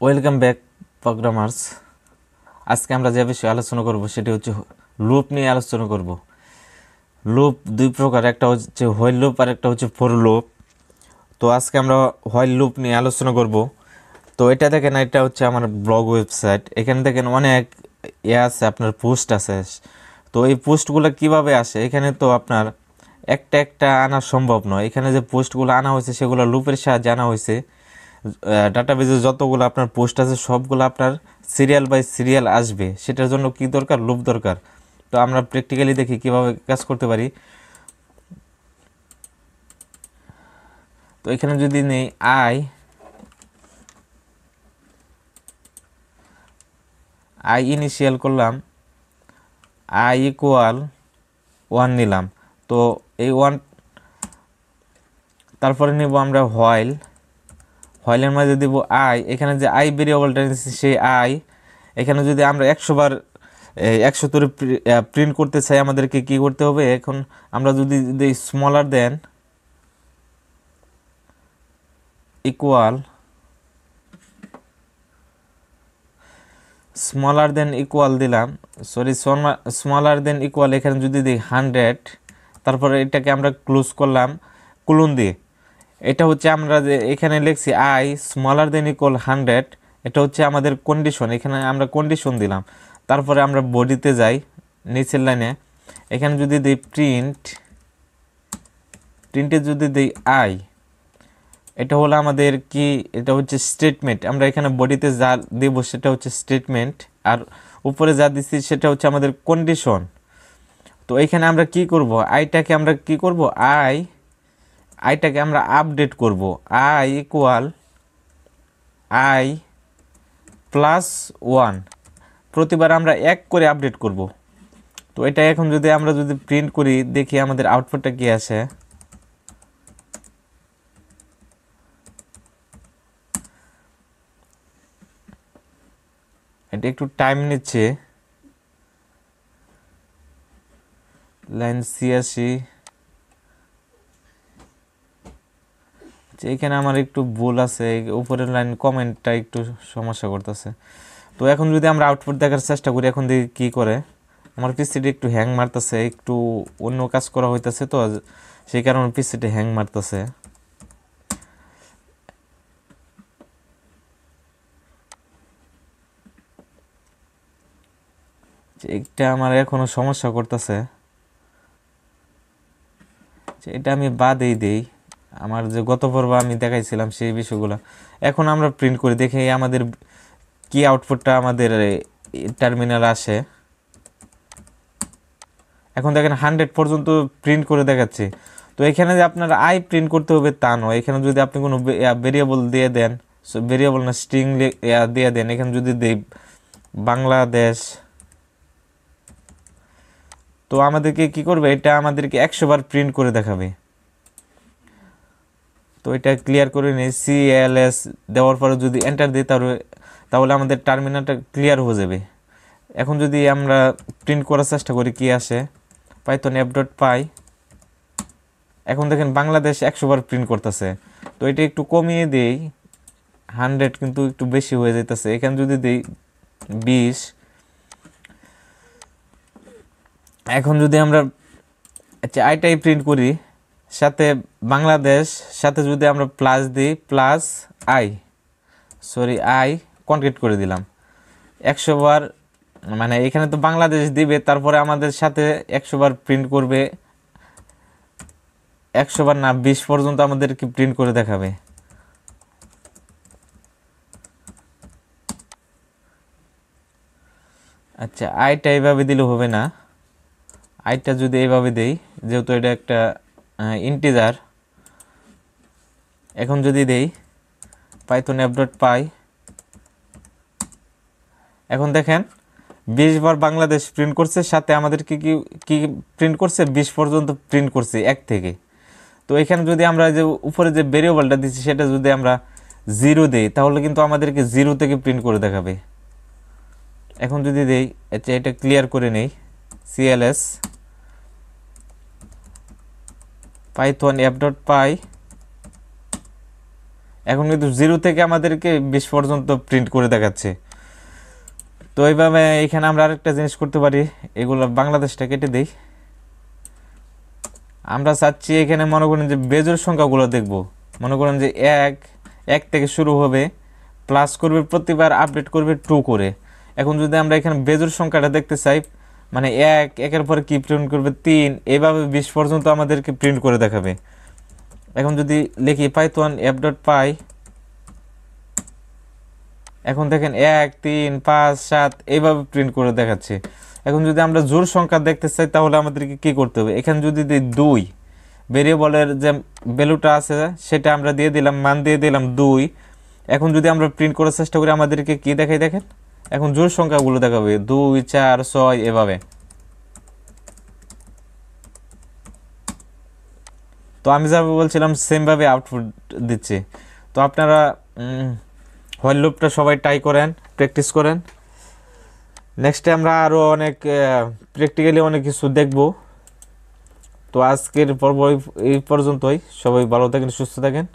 Welcome back programmers আজকে আমরা যে বিষয়ে আলোচনা করব, সেটি হচ্ছে লুপ নিয়ে আলোচনা করব। লুপ দুই প্রকার, একটা হচ্ছে হোয়াইল লুপ আর একটা হচ্ছে ফোর লুপ তো আজকে আমরা হোয়াইল লুপ নিয়ে আলোচনা করব। তো এটা দেখেন, এটা হচ্ছে আমার ব্লগ ওয়েবসাইট এখানে দেখেন অনেক ইয়ে আছে, আপনার পোস্ট আছে। তো এই পোস্টগুলো কীভাবে আসে? এখানে তো আপনার একটা একটা আনা সম্ভব নয়। এখানে যে পোস্টগুলো আনা হয়েছে, সেগুলো লুপের সাহায্যে আনা হয়েছে। ডাটাবেজে যতগুলো আপনার পোস্ট আছে, সবগুলো আপনার সিরিয়াল বাই সিরিয়াল আসবে। সেটার জন্য কি দরকার? লুপ দরকার। তো আমরা প্র্যাকটিক্যালি দেখি কীভাবে কাজ করতে পারি। তো এখানে যদি নেই আই আই ইনিশিয়াল করলাম আই ইকুয়াল ওয়ান নিলাম। তো এই ওয়ান তারপরে নিব আমরা হোয়াইল হোয়াইলের মাঝে দিব আই, এখানে যে আই ভেরিয়েবলটা নিচ্ছি সেই আই, এখানে যদি আমরা একশো বার একশো তোরে প্রিন্ট করতে চাই, আমাদেরকে কি করতে হবে? এখন আমরা যদি যদি smaller than equal smaller than equal দিলাম সরি স্মলার দেন ইকুয়াল এখানে যদি দিই হান্ড্রেড তারপরে এটাকে আমরা ক্লোজ করলাম, কুলুন দিয়ে। এটা হচ্ছে আমরা যে এখানে লিখছি i smaller than equal hundred এটা হচ্ছে আমাদের কন্ডিশন এখানে আমরা কন্ডিশন দিলাম। তারপরে আমরা বডিতে যাই, নিচের লাইনে। এখানে যদি দিই প্রিন্ট প্রিন্টে যদি দিই আই এটা হলো আমাদের কি, এটা হচ্ছে স্টেটমেন্ট আমরা এখানে বডিতে যা দেব সেটা হচ্ছে স্টেটমেন্ট আর উপরে যা দিচ্ছি সেটা হচ্ছে আমাদের কন্ডিশন তো এখানে আমরা কি করব? আইটাকে আমরা কি করব? আই আইটাকে আমরা আপডেট করব। I equal i plus one. প্রতিবার আমরা এক করে আপডেট করব। তো এটা এখন যদি আমরা যদি প্রিন্ট করি, দেখি আমাদের আউটপুটটা কি আসে এটা একটু টাইম নিচ্ছে। লাইন ছিয়াশি। এইখানে আমার একটু ভুল আছে, উপরের লাইন কমেন্টটা একটু সমস্যা করতেছে। তো এখন যদি আমরা আউটপুট দেখার চেষ্টা করি, এখন দেখি কী করে। আমার পিসিটি একটু হ্যাং মারতেছে, একটু অন্য কাজ করা হইতেছে তো, সেই কারণে পিসিটি হ্যাং মারতেছে। এটা আমার এখনও সমস্যা করতেছে। এটা আমি বাদেই দেই। আমার যে গত পর্ব আমি দেখাইছিলাম সেই বিষয়গুলো। এখন আমরা প্রিন্ট করি, দেখি আমাদের কি আউটপুটটা আমাদের টার্মিনাল আসে। এখন দেখেন হান্ড্রেড পর্যন্ত প্রিন্ট করে দেখাচ্ছে। তো এখানে যে আপনার আই প্রিন্ট করতে হবে তা নয়। এখানে যদি আপনি কোনো ভেরিয়েবল দিয়ে দেন ভেরিয়েবল না স্ট্রিং দিয়ে দেন, এখানে যদি দেই বাংলাদেশ, তো আমাদেরকে কি করবে? এটা আমাদেরকে একশো বার প্রিন্ট করে দেখাবে। তো এটা ক্লিয়ার করে নিই সিএলএস দেওয়ার পরে যদি এন্টার দিই তাহলে তাহলে আমাদের টার্মিনালটা ক্লিয়ার হয়ে যাবে। এখন যদি আমরা প্রিন্ট করার চেষ্টা করি কি আসে পাইথন অ্যাপ ডট পাই এখন দেখেন বাংলাদেশ একশো বার প্রিন্ট করতেছে। তো এটা একটু কমিয়ে দিই হান্ড্রেড কিন্তু একটু বেশি হয়ে যাইতেছে। এখানে যদি দিই বিশ, এখন যদি আমরা আচ্ছা আইটাই প্রিন্ট করি। সাথে বাংলাদেশ, সাথে যদি আমরা প্লাস দিই plus i sorry i concrete করে দিলাম। একশো বার মানে এখানে তো বাংলাদেশ দিবে, তারপরে আমাদের সাথে একশো বার প্রিন্ট করবে। একশো বার না, বিশ পর্যন্ত আমাদেরকে প্রিন্ট করে দেখাবে। আচ্ছা আইটা এইভাবে দিলে হবে না। আইটা যদি এইভাবে দেই, যেহেতু এটা একটা ইন্টিজার এখন যদি দেই পাইথন অ্যাপ ডট পাই এখন দেখেন, বিশ বার বাংলাদেশ প্রিন্ট করছে, সাথে আমাদেরকে কি কি প্রিন্ট করছে? বিশ পর্যন্ত প্রিন্ট করছে, এক থেকে। তো এখানে যদি আমরা যে উপরে যে ভেরিয়েবলটা দিচ্ছি, সেটা যদি আমরা জিরো দেই, তাহলে কিন্তু আমাদেরকে জিরো থেকে প্রিন্ট করে দেখাবে। এখন যদি দেই আচ্ছা এটা ক্লিয়ার করে নেই CLS Python app dot py এখন কিন্তু জিরো থেকে আমাদেরকে বিশ পর্যন্ত প্রিন্ট করে দেখাচ্ছে। তো এইভাবে এখানে আমরা আরেকটা জিনিস করতে পারি, এগুলো বাংলাদেশটা কেটে দিই। আমরা চাচ্ছি এখানে মনে করেন যে বেজোর সংখ্যাগুলো দেখব। মনে করেন যে এক এক থেকে শুরু হবে প্লাস করবে প্রতিবার আপডেট করবে টু করে। এখন যদি আমরা এখানে বেজোর সংখ্যাটা দেখতে চাই মানে এক, একের পর কি প্রিন্ট করবে? তিন, এভাবে বিশ পর্যন্ত আমাদেরকে প্রিন্ট করে দেখাবে। এখন যদি লিখি পাইথন অ্যাপ ডট পাই এখন দেখেন এক, তিন, পাঁচ, সাত এইভাবে প্রিন্ট করে দেখাচ্ছে। এখন যদি আমরা জোর সংখ্যা দেখতে চাই, তাহলে আমাদেরকে কি করতে হবে? এখানে যদি দিই দুই ভেরিয়েবলের যে ভ্যালুটা আছে, সেটা আমরা দিয়ে দিলাম, মান দিয়ে দিলাম দুই। এখন যদি আমরা প্রিন্ট করার চেষ্টা করি, আমাদেরকে কি দেখাই দেখেন? এখন জোর সংখ্যাগুলো দেখাবে। দুই, চার, ছয়, এভাবে। তো আমি যা বলছিলাম সেমভাবে আউটপুট দিচ্ছে। তো আপনারা হোয়াইল লুপটা সবাই ট্রাই করেন প্র্যাকটিস করেন। নেক্সটে আমরা আরও অনেক প্র্যাকটিক্যালি অনেক কিছু দেখব। তো আজকের পর্ব এই- এই পর্যন্তই। সবাই ভালো থাকেন, সুস্থ থাকেন।